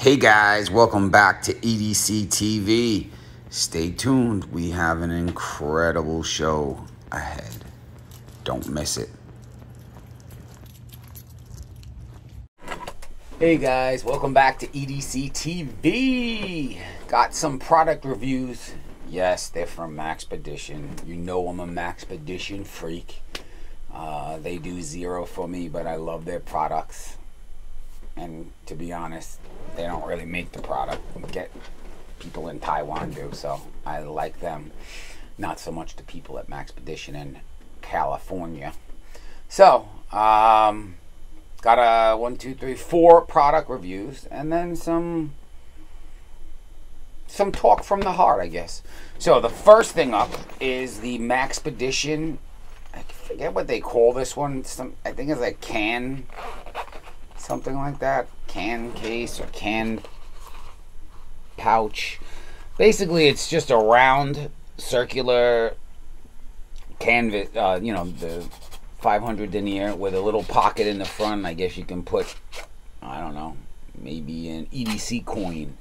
Hey guys, welcome back to EDC TV. Stay tuned, we have an incredible show ahead. Don't miss it. Hey guys, welcome back to EDC TV. Got some product reviews. Yes, they're from Maxpedition. You know I'm a Maxpedition freak. Uh, they do zero for me, but I love their products. And to be honest, they don't really make the product. Get people in Taiwan do, so I like them. Not so much the people at Maxpedition in California. So, um, got a one, two, three, four product reviews, and then some some talk from the heart, I guess. So the first thing up is the Maxpedition. I forget what they call this one. Some I think it's a can, something like that. Can case or can pouch. Basically, it's just a round circular canvas. Uh, you know the 500 denier with a little pocket in the front. I guess you can put, I don't know, maybe an EDC coin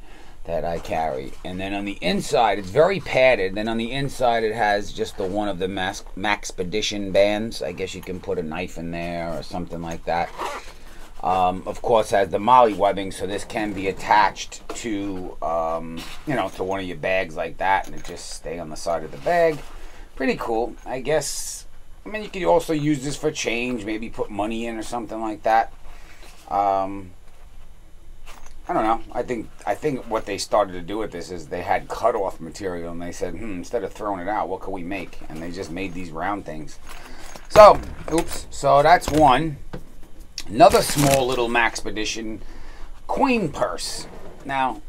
that I carry. And then on the inside, it's very padded. Then on the inside, it has just the one of the Max Maxpedition bands. I guess you can put a knife in there or something like that. Um, of course, has the MOLLE webbing, so this can be attached to, um, you know, to one of your bags like that, and it just stay on the side of the bag. Pretty cool. I guess, I mean, you could also use this for change, maybe put money in or something like that. Um, I don't know. I think I think what they started to do with this is they had cut off material and they said, hmm, instead of throwing it out, what could we make? And they just made these round things. So, oops. So that's one. Another small little Maxpedition coin purse. Now,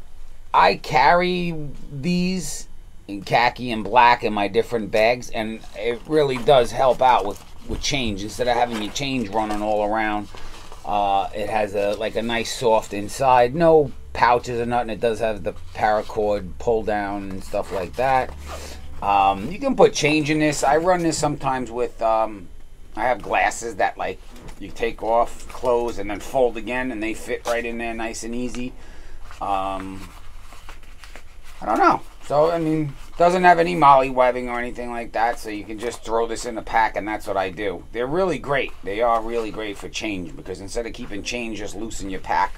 I carry these in khaki and black in my different bags, and it really does help out with, with change. Instead of having your change running all around, uh, it has a like a nice soft inside. No pouches or nothing. It does have the paracord pull down and stuff like that. Um, you can put change in this. I run this sometimes with. Um, I have glasses that like you take off, close, and then fold again, and they fit right in there, nice and easy. Um, I don't know. So I mean, doesn't have any MOLLE webbing or anything like that, so you can just throw this in the pack, and that's what I do. They're really great. They are really great for change because instead of keeping change just loose in your pack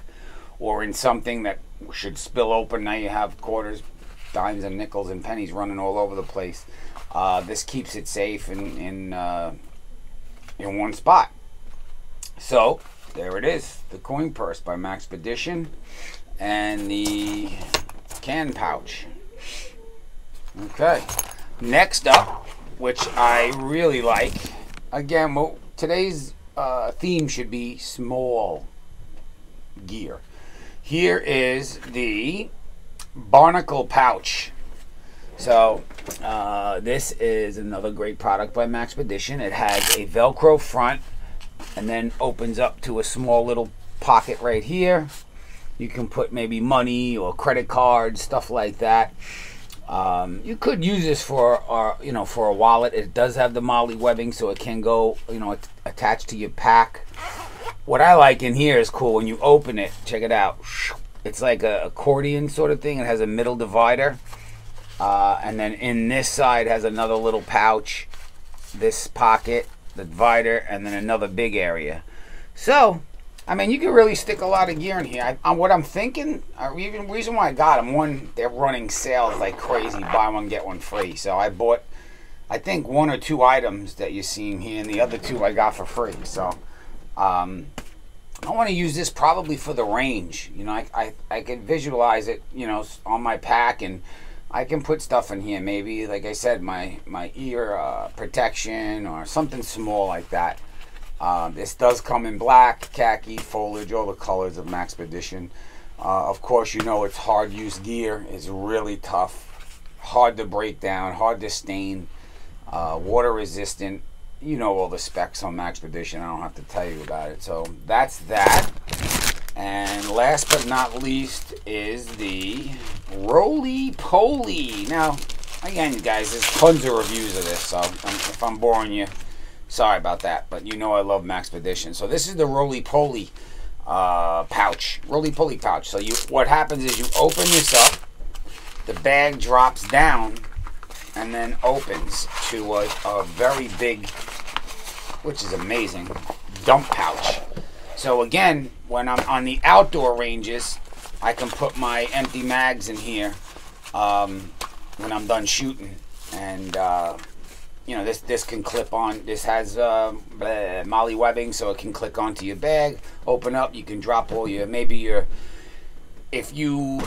or in something that should spill open, now you have quarters, dimes, and nickels and pennies running all over the place. Uh, this keeps it safe in in uh, in one spot. So there it is, the coin purse by Maxpedition, and the can pouch. Okay. Next up, which I really like. Again, well, today's uh, theme should be small gear. Here is the Barnacle pouch. So, uh, this is another great product by Maxpedition. It has a Velcro front and then opens up to a small little pocket right here. You can put maybe money or credit cards, stuff like that. Um, you could use this for, uh, you know, for a wallet. It does have the MOLLE webbing, so it can go, you know, attached to your pack. What I like in here is cool. When you open it, check it out. It's like a accordion sort of thing. It has a middle divider, uh, and then in this side has another little pouch. This pocket, the divider, and then another big area. So I mean, you can really stick a lot of gear in here. I, what I'm thinking, uh, even reason why I got them, one, they're running sales like crazy, buy one get one free. So I bought, I think one or two items that you're seeing here, and the other two I got for free. So um, I want to use this probably for the range. You know, I, I I can visualize it, you know, on my pack, and I can put stuff in here. Maybe, like I said, my my ear uh, protection or something small like that. Um, this does come in black, khaki, foliage, all the colors of Maxpedition. Uh, of course, you know it's hard use gear. It's really tough, hard to break down, hard to stain, uh, water resistant. You know all the specs on Maxpedition. I don't have to tell you about it. So that's that. And last but not least is the Roly Poly. Now, again, guys, there's tons of reviews of this. So if I'm boring you, Sorry about that, but you know I love Maxpedition. So this is the Roly Poly. uh, pouch, roly poly pouch. So you, what happens is you open this up, the bag drops down, and then opens to a, a very big, which is amazing, dump pouch. So again, when I'm on the outdoor ranges, I can put my empty mags in here um, when I'm done shooting, and uh, you know this this can clip on. This has uh, bleh, MOLLE webbing, so it can click onto your bag. Open up, you can drop all your maybe your if you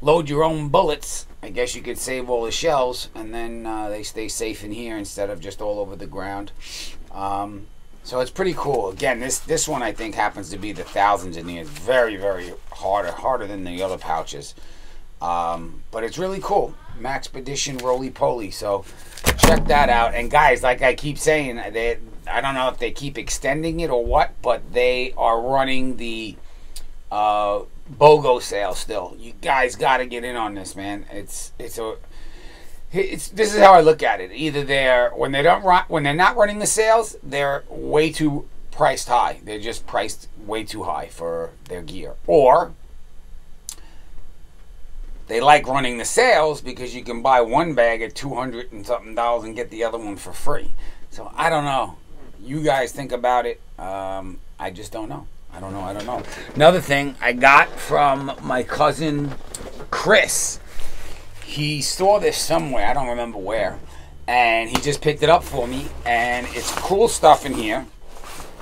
load your own bullets. I guess you could save all the shells, and then uh, they stay safe in here instead of just all over the ground. Um, so it's pretty cool. Again, this this one I think happens to be the thousands in here. It's very very harder harder than the other pouches. Um, but it's really cool. Maxpedition Roly Poly. So check that out. And guys, like I keep saying, they I don't know if they keep extending it or what, but they are running the uh, BOGO sale still. You guys got to get in on this, man. It's it's a it's this is how I look at it. Either they're when they don't run when they're not running the sales, they're way too priced high. They're just priced way too high for their gear. Or they like running the sales because you can buy one bag at 200 and something dollars and get the other one for free. So I don't know. You guys think about it. Um, I just don't know. I don't know. I don't know. Another thing I got from my cousin Chris. He saw this somewhere. I don't remember where. And he just picked it up for me. And it's cool stuff in here.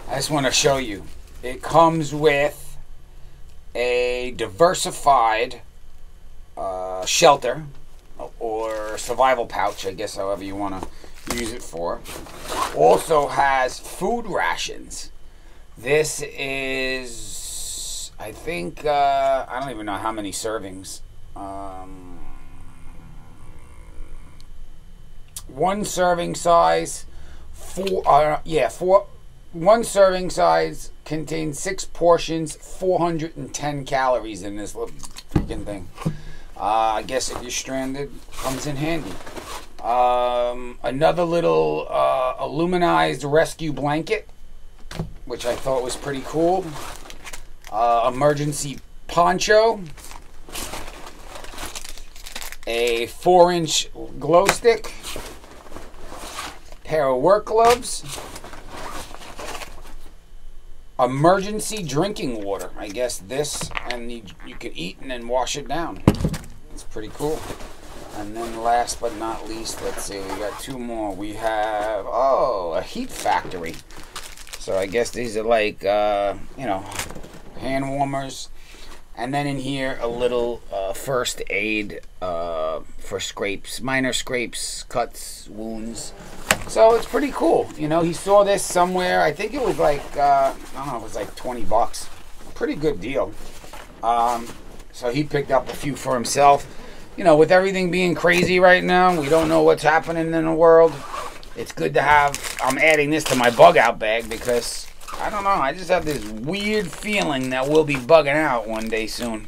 I just want to show you. It comes with a diversified uh, shelter or survival pouch, I guess, however you want to use it for. Also has food rations. This is, I think, uh, I don't even know how many servings. Um, one serving size, four, uh, yeah, four, one serving size contains six portions, 410 calories in this little freaking thing. Uh, I guess if you're stranded, comes in handy. Um, another little uh, aluminized rescue blanket, which I thought was pretty cool. Uh, emergency poncho. A four inch glow stick. Pair of work gloves. Emergency drinking water. I guess this, and you, you can eat and then wash it down. It's pretty cool. And then last but not least, let's see, we got two more. We have, oh, a heat factory. So I guess these are like, uh, you know, hand warmers. And then in here, a little uh, first aid uh, for scrapes, minor scrapes, cuts, wounds. So it's pretty cool. You know, he saw this somewhere. I think it was like, uh, I don't know, it was like 20 bucks. Pretty good deal. Um, so he picked up a few for himself. You know, with everything being crazy right now, we don't know what's happening in the world. It's good to have. I'm adding this to my bug out bag because I don't know. I just have this weird feeling that we'll be bugging out one day soon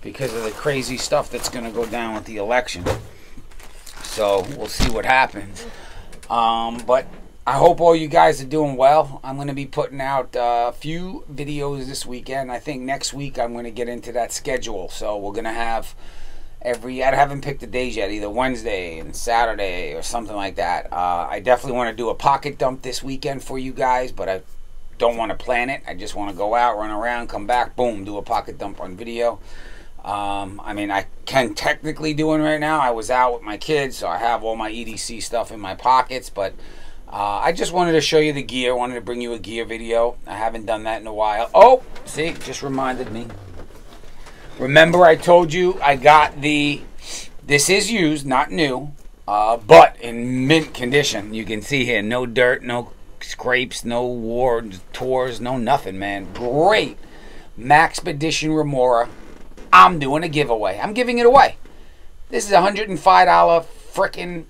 because of the crazy stuff that's going to go down with the election. So we'll see what happens. Um, but I hope all you guys are doing well. I'm going to be putting out uh, a few videos this weekend. I think next week I'm going to get into that schedule. So we're going to have every, I haven't picked the days yet, either Wednesday and Saturday or something like that. Uh, I definitely want to do a pocket dump this weekend for you guys, but I don't want to plan it. I just want to go out, run around, come back, boom, do a pocket dump on video. Um, I mean, I can technically do one right now. I was out with my kids, so I have all my EDC stuff in my pockets, but uh, I just wanted to show you the gear. wanted to bring you a gear video. I haven't done that in a while. Oh, see, just reminded me. Remember I told you I got the, this is used, not new, uh, but in mint condition. You can see here, no dirt, no scrapes, no wards, tours, no nothing, man. Great. Maxpedition Remora. I'm doing a giveaway. I'm giving it away. This is a $105 freaking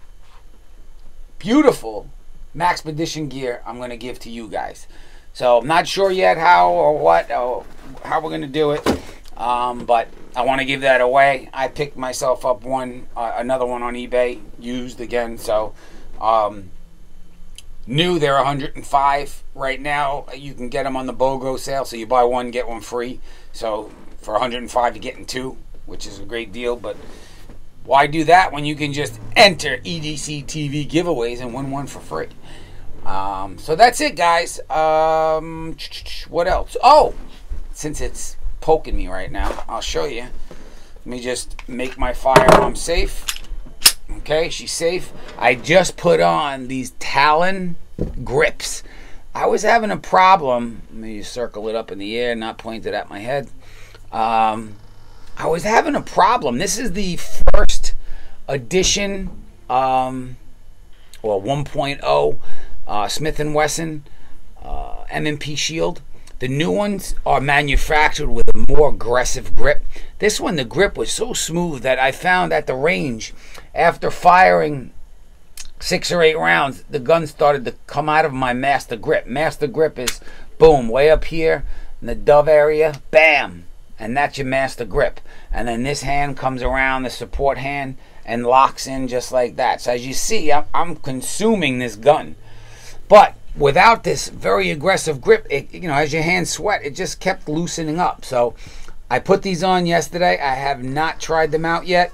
beautiful Maxpedition gear I'm going to give to you guys. So I'm not sure yet how or what or how we're going to do it. Um, but I want to give that away. I picked myself up one, uh, another one on eBay, used again. So um, New, they're 105 right now. You can get them on the BOGO sale, so you buy one get one free. So for 105, to get getting two, which is a great deal. But why do that when you can just enter EDC TV giveaways and win one for free? Um, so that's it, guys. Um, what else? Oh, since it's poking me right now, I'll show you. Let me just make my firearm safe. Okay, she's safe. I just put on these Talon grips. I was having a problem. Let me circle it up in the air, not point it at my head. Um, I was having a problem. This is the first edition, um, or 1.0 uh, Smith & Wesson uh, M&P Shield. The new ones are manufactured with a more aggressive grip. This one, the grip was so smooth that I found at the range, after firing six or eight rounds, the gun started to come out of my master grip. Master grip is boom, way up here in the dove area, bam, and that's your master grip. And then this hand comes around the support hand and locks in just like that. So as you see, I'm, consuming this gun. But without this very aggressive grip, it, you know, as your hands sweat, it just kept loosening up. So I put these on yesterday. I have not tried them out yet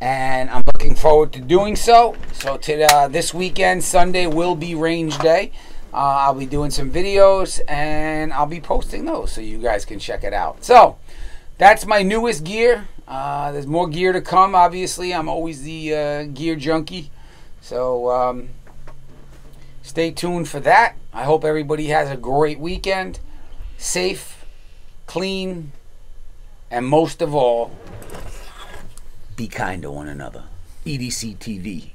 and I'm looking forward to doing so. So to uh, this weekend, Sunday will be range day. Uh, I'll be doing some videos and I'll be posting those so you guys can check it out. So that's my newest gear. Uh, there's more gear to come. Obviously, I'm always the uh, gear junkie. So um, stay tuned for that. I hope everybody has a great weekend, safe, clean, and most of all, be kind to one another. EDC TV.